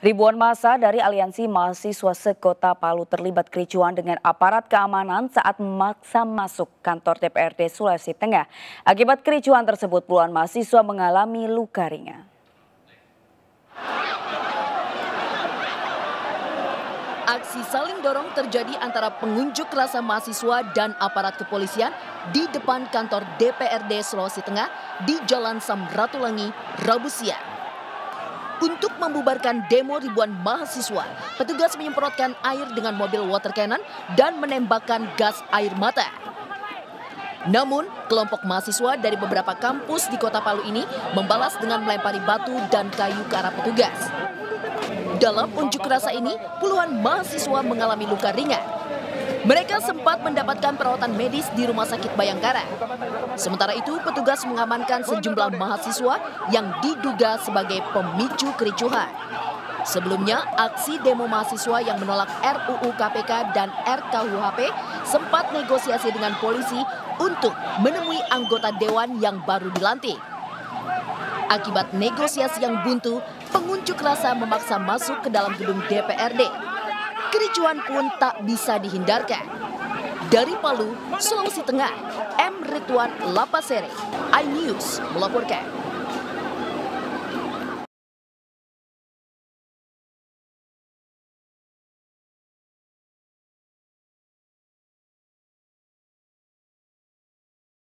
Ribuan masa dari Aliansi Mahasiswa Sekota Palu terlibat kericuan dengan aparat keamanan saat memaksa masuk kantor DPRD Sulawesi Tengah. Akibat kericuan tersebut, puluhan mahasiswa mengalami luka ringan. Aksi saling dorong terjadi antara pengunjuk rasa mahasiswa dan aparat kepolisian di depan kantor DPRD Sulawesi Tengah di Jalan Samratulangi, Rabu siang. Untuk membubarkan demo ribuan mahasiswa, petugas menyemprotkan air dengan mobil water cannon dan menembakkan gas air mata. Namun, kelompok mahasiswa dari beberapa kampus di kota Palu ini membalas dengan melempari batu dan kayu ke arah petugas. Dalam unjuk rasa ini, puluhan mahasiswa mengalami luka ringan mereka sempat mendapatkan perawatan medis di Rumah Sakit Bayangkara. Sementara itu, petugas mengamankan sejumlah mahasiswa yang diduga sebagai pemicu kericuhan. Sebelumnya, aksi demo mahasiswa yang menolak RUU KPK dan RKUHP sempat negosiasi dengan polisi untuk menemui anggota dewan yang baru dilantik. Akibat negosiasi yang buntu, pengunjuk rasa memaksa masuk ke dalam gedung DPRD kericuan pun tak bisa dihindarkan. Dari Palu, Sulawesi Tengah, M. Ridwan Lapasere, iNews melaporkan.